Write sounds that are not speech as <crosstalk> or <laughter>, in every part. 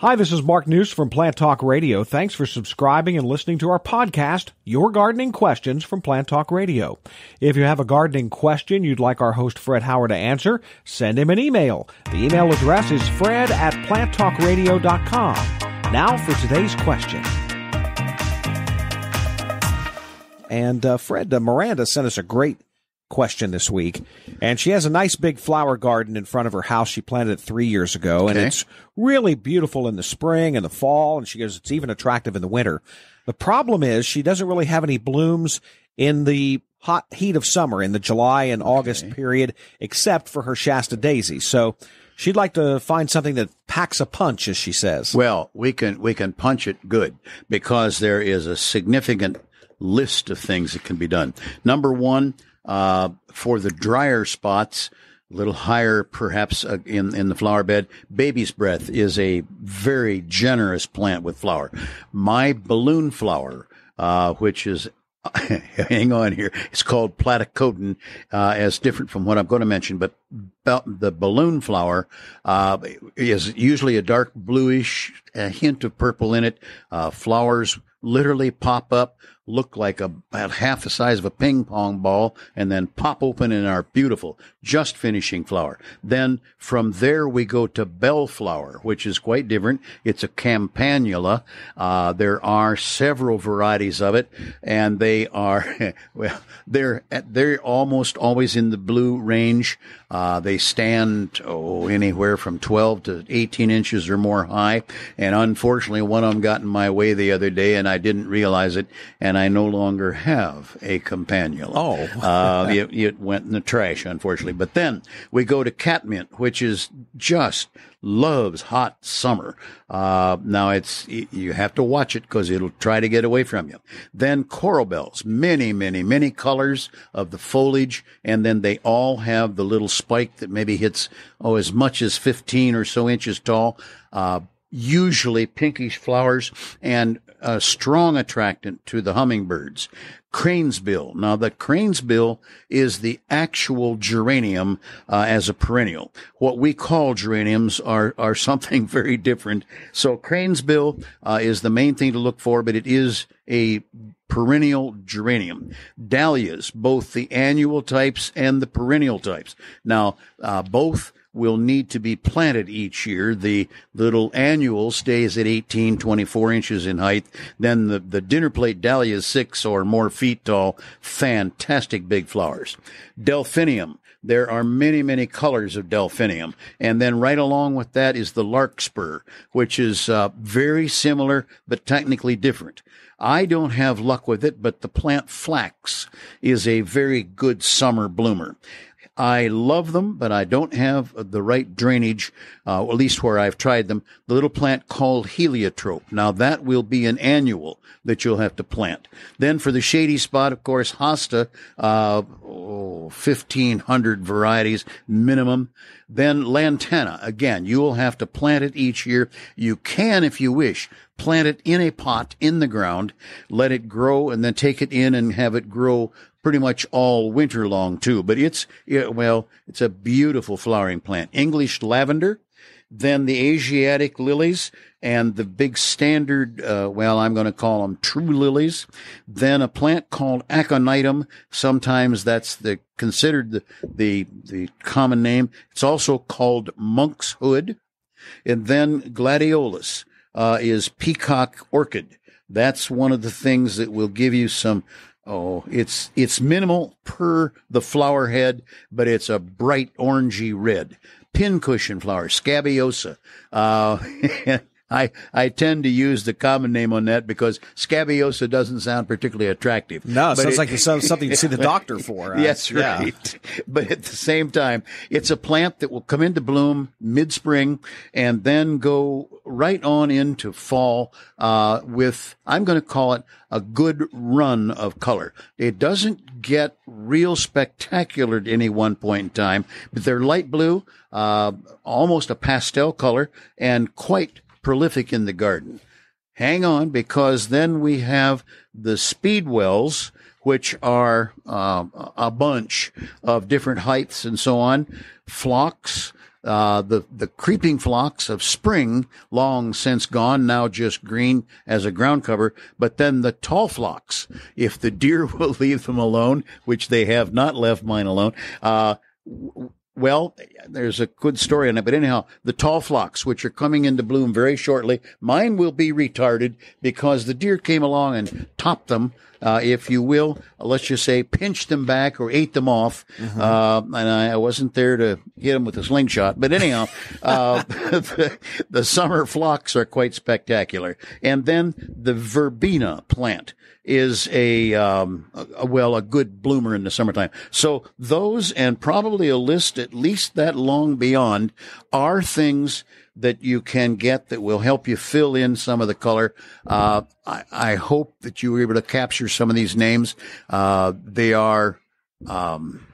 Hi, this is Mark News from Plant Talk Radio. Thanks for subscribing and listening to our podcast, Your Gardening Questions from Plant Talk Radio. If you have a gardening question you'd like our host Fred Hower to answer, send him an email. The email address is fred at planttalkradio.com. Now for today's question. And uh, Fred, uh, Miranda sent us a great question this week. And she has a nice big flower garden in front of her house. She planted it three years ago, and Okay. it's really beautiful in the spring and the fall. And she goes, it's even attractive in the winter. The problem is she doesn't really have any blooms in the hot heat of summer, in the July and August period, except for her Shasta daisy. So she'd like to find something that packs a punch, as she says. Well, we can we can punch it good because there is a significant list of things that can be done. Number one, uh, for the drier spots, a little higher perhaps uh, in in the flower bed, baby's breath is a very generous plant with flower. My balloon flower, uh, which is <laughs> hang on here. It's called platycodon, uh, as different from what I'm going to mention, but the balloon flower, uh, is usually a dark bluish, a hint of purple in it. Uh, flowers literally pop up, look like a, about half the size of a ping pong ball, and then pop open in our beautiful. Just finishing flower. Then from there we go to bellflower, which is quite different. It's a campanula. Uh, there are several varieties of it, and they are <laughs> well, they're they're almost always in the blue range. Uh, they stand oh anywhere from 12 to 18 inches or more high, and unfortunately, one of them got in my way the other day, and I didn't realize it, and I no longer have a campanula. Oh. uh, it, it went in the trash, unfortunately. But then we go to catmint, which is just loves hot summer. Uh, now it's you have to watch it because it'll try to get away from you. Then coral bells, many, many, many colors of the foliage, and then they all have the little spike that maybe hits oh as much as fifteen or so inches tall. Uh, usually pinkish flowers and a strong attractant to the hummingbirds. Cranesbill. Now, the cranesbill is the actual geranium uh, as a perennial. What we call geraniums are are something <laughs> very different. So, cranesbill uh, is the main thing to look for, but it is a perennial geranium. Dahlias, both the annual types and the perennial types. Now, uh, both will need to be planted each year. The little annual stays at 18, 24 inches in height. Then the, the dinner plate dahlia is six or more feet tall. Fantastic big flowers. Delphinium. There are many, many colors of delphinium. And then right along with that is the larkspur, which is uh, very similar, but technically different. I don't have luck with it, but the plant flax is a very good summer bloomer. I love them, but I don't have the right drainage, uh, at least where I've tried them. The little plant called heliotrope. Now that will be an annual that you'll have to plant. Then for the shady spot, of course, hosta, uh, oh, 1500 varieties minimum. Then lantana. Again, you will have to plant it each year. You can, if you wish, plant it in a pot in the ground, let it grow, and then take it in and have it grow pretty much all winter long too. But it's, yeah, well, it's a beautiful flowering plant. English lavender, then the Asiatic lilies and the big standard, uh, well, I'm going to call them true lilies. Then a plant called aconitum. Sometimes that's the considered the, the, the common name. It's also called monk's hood. And then gladiolus, uh, is peacock orchid. That's one of the things that will give you some Oh, it's it's minimal per the flower head, but it's a bright orangey red. Pincushion flower, scabiosa. Uh, <laughs> I I tend to use the common name on that because scabiosa doesn't sound particularly attractive. No, it But sounds like it's something to see the <laughs> doctor for. Yes, yeah. right. But at the same time, it's a plant that will come into bloom mid spring and then go right on into fall uh, with, I'm going to call it a good run of color. It doesn't get real spectacular at any one point in time, but they're light blue, uh, almost a pastel color, and quite prolific in the garden. Hang on, because then we have the speedwells, which are uh, a bunch of different heights and so on. phlox, uh, the the creeping phlox of spring, long since gone, now just green as a ground cover. But then the tall phlox, if the deer <laughs> will leave them alone, which they have not left mine alone. Uh, well, there's a good story on it, but anyhow, the tall phlox, which are coming into bloom very shortly, mine will be retarded because the deer came along and topped them, uh, if you will. Let's just say pinched them back or ate them off. Mm-hmm. Uh, and I, I, wasn't there to hit them with a slingshot, but anyhow, <laughs> uh, the, <laughs> the summer phlox are quite spectacular. And then the verbena plant is a, um, a, well, a good bloomer in the summertime. So those and probably a list at least that long beyond are things that you can get that will help you fill in some of the color. Uh, I, I, hope that you were able to capture some of these names. Uh, they are, um,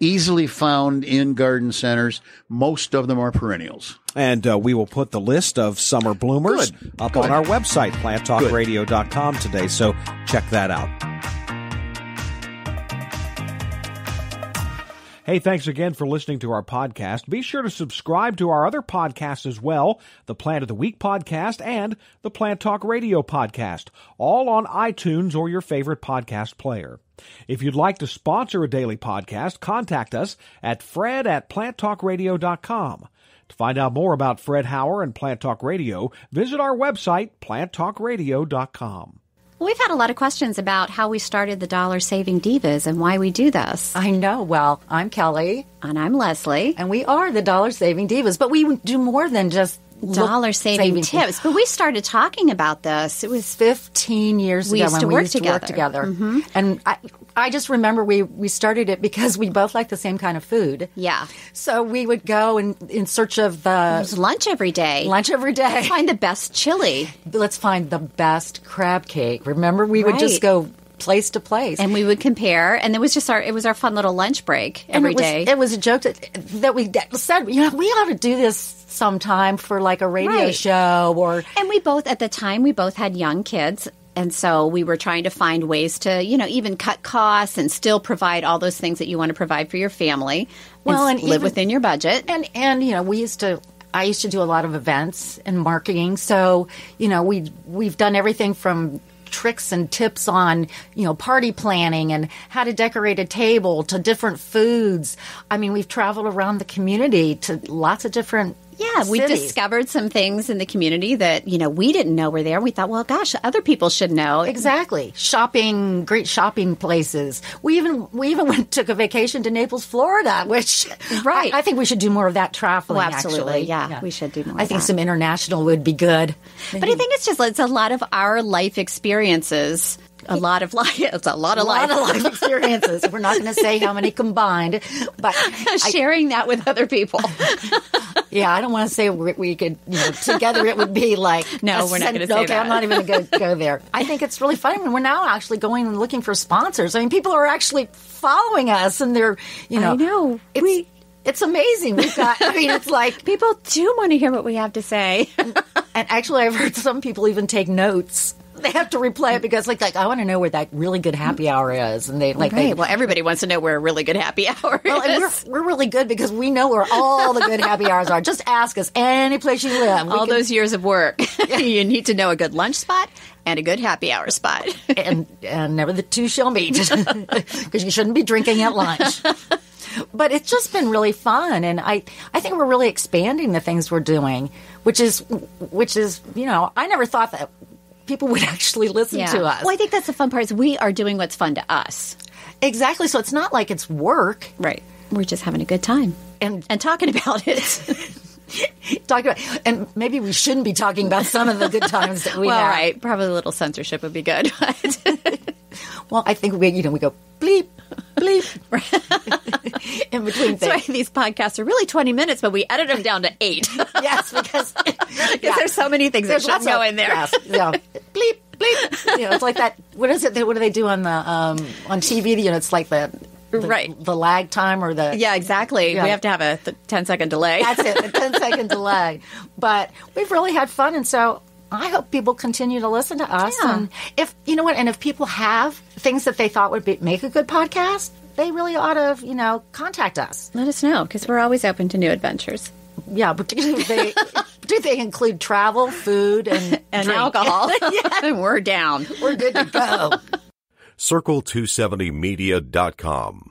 easily found in garden centers. Most of them are perennials. And uh, we will put the list of summer bloomers Good. up Good. on our website, planttalkradio.com today. So check that out. Hey, thanks again for listening to our podcast. Be sure to subscribe to our other podcasts as well the Plant of the Week podcast and the Plant Talk Radio podcast, all on iTunes or your favorite podcast player. If you'd like to sponsor a daily podcast, contact us at fred at planttalkradio.com. To find out more about Fred Hower and Plant Talk Radio, visit our website, planttalkradio.com. We've had a lot of questions about how we started the Dollar Saving Divas and why we do this. I know. Well, I'm Kelly. And I'm Leslie. And we are the Dollar Saving Divas, but we do more than just dollar saving, saving, tips. But we started talking about this. It was 15 years we ago when we work used together. to work together. Mm-hmm. And I, I just remember we, we started it because we both like the same kind of food. Yeah. So we would go in, in search of the lunch every day. Lunch every day. Let's find the best chili. Let's find the best crab cake. Remember, we right. would just go place to place, and we would compare. And it was just our it was our fun little lunch break every it was, day. It was a joke that, that we said, you know, we ought to do this sometime for like a radio right. show or and we both at the time we both had young kids and so we were trying to find ways to you know even cut costs and still provide all those things that you want to provide for your family well and, and live even, within your budget and and you know we used to I used to do a lot of events and marketing so you know we we've done everything from tricks and tips on, you know, party planning and how to decorate a table to different foods. I mean, we've traveled around the community to lots of different yeah, we discovered some things in the community that, you know, we didn't know were there. We thought, well, gosh, other people should know. Exactly. Shopping, great shopping places. We even we even <laughs> went took a vacation to Naples, Florida, which <laughs> right. I, I think we should do more of that traveling. Oh, absolutely. Yeah, yeah, we should do more. I think that. some international would be good. But I think it's just it's a lot of our life experiences a lot of life. It's a lot of a life. Lot of life <laughs> experiences. We're not going to say how many combined, but sharing I, that with other people. Yeah, I don't want to say we, we, could. You know, together it would be like <laughs> no, we're not going to say okay, that. I'm not even going to go there. I think it's really funny when we're now actually going and looking for sponsors. I mean, people are actually following us, and they're you know, I know it's, we. It's amazing. We've got. I mean, it's like <laughs> people do want to hear what we have to say. <laughs> and actually, I've heard some people even take notes they have to replay it because like like I want to know where that really good happy hour is, and they like right. they, well everybody wants to know where a really good happy <laughs> hour well, is. We're, we're really good because we know where all the good happy hours are. Just ask us any place you live. We all can, those years of work, <laughs> you need to know a good lunch spot and a good happy hour spot, <laughs> and and never the two shall meet because you shouldn't be drinking at lunch. but it's just been really fun and I, I think we're really expanding the things we're doing which is which is you know i never thought that people would <laughs> actually listen yeah. to us. Well, I think that's the fun part is we are doing what's fun to us. Exactly. So it's not like it's work. Right. We're just having a good time and and talking about it. <laughs> talking about, and maybe we shouldn't be talking about some of the good times that we well, have. right. Probably a little censorship would be good. <laughs> well, I think we, you know, we go bleep, bleep <laughs> in between things. That's why these podcasts are really 20 minutes, but we edit them down to eight. <laughs> yes, because <laughs> yeah. there's so many things there's that should go in there. Yes, yeah. bleep, bleep. You know, it's like that. What is it? What do they do on the um, on TV? You know, it's like the the, right. the lag time or the yeah exactly yeah. we have to have a th- 10 second delay that's it a 10 second delay but we've really had fun and so I hope people continue to listen to us. Yeah. And if you know what, and if people have things that they thought would be, make a good podcast, they really ought to, you know, contact us. Let us know because we're always open to new adventures. Yeah, but <laughs> do they do they include travel, food, and <laughs> and drink? alcohol? <laughs> yeah. we're down. We're good to go. Circle270media.com.